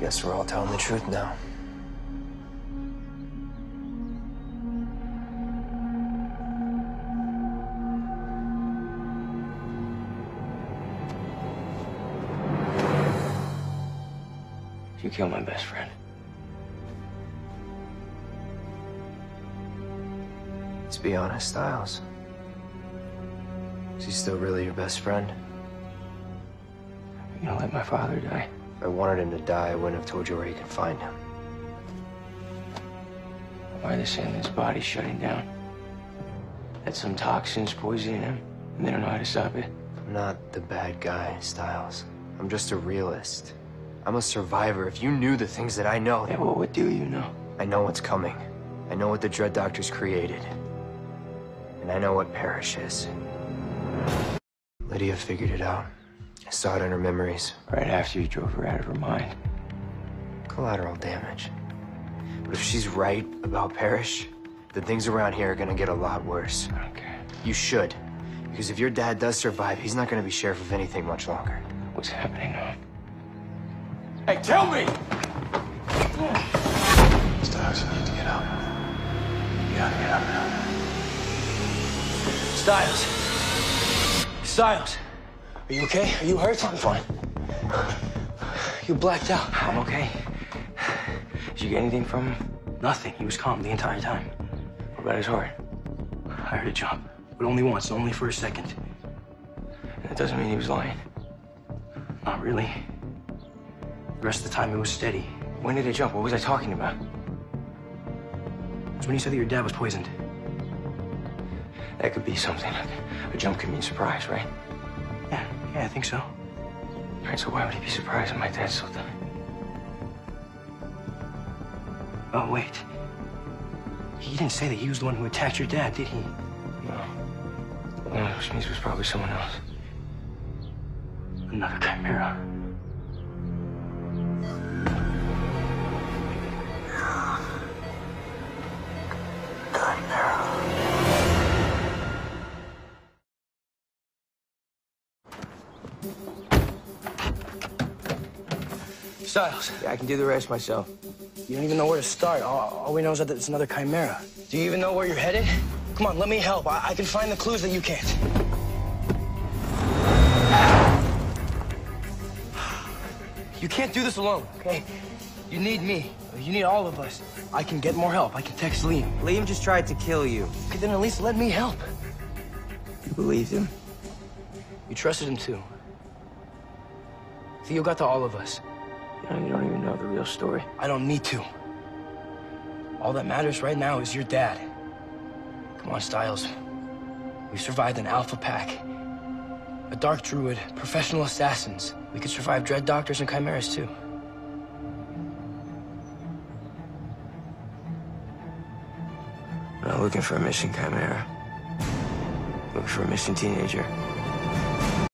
guess we're all telling the truth now. You killed my best friend. Let's be honest, Stiles. Is he still really your best friend? You gonna let my father die? If I wanted him to die, I wouldn't have told you where you could find him. Why are they saying his body's shutting down? That some toxins poisoning him, and they don't know how to stop it? I'm not the bad guy, Stiles. I'm just a realist. I'm a survivor. If you knew the things that I know, Yeah, well, what do you know? I know what's coming. I know what the Dread Doctors created. And I know what Parrish is. Lydia figured it out. I saw it in her memories. Right after you drove her out of her mind. Collateral damage. But if she's right about Parrish, then things around here are gonna get a lot worse. I don't care. You should. Because if your dad does survive, he's not gonna be sheriff of anything much longer. What's happening now? Hey, tell me! Stiles, you need to get up. You gotta get up now. Stiles! Stiles! Are you okay? Are you hurt? I'm fine. You blacked out. I'm okay. Did you get anything from him? Nothing. He was calm the entire time. What about his heart? I heard a jump, but only once, only for a second. That doesn't mean he was lying. Not really. The rest of the time, it was steady. When did it jump? What was I talking about? It was when you said that your dad was poisoned. That could be something. A jump could mean surprise, right? Yeah, I think so. All right, so why would he be surprised that my dad's still dying? Oh, wait. He didn't say that he was the one who attacked your dad, did he? No. No, which means it was probably someone else. Another chimera. Stiles, Yeah, I can do the rest myself. you don't even know where to start. All, all we know is that it's another chimera. Do you even know where you're headed? Come on, let me help. I, I can find the clues that you can't. You can't do this alone, okay? You need me. You need all of us. I can get more help. I can text Liam. Liam just tried to kill you. Okay, then at least let me help. You believed him? You trusted him too. Theo got to all of us. You, you don't even know the real story. I don't need to. All that matters right now is your dad. Come on, Stiles. We survived an alpha pack. A dark druid, professional assassins. We could survive dread doctors and chimeras too. Not looking for a missing chimera. Looking for a missing teenager.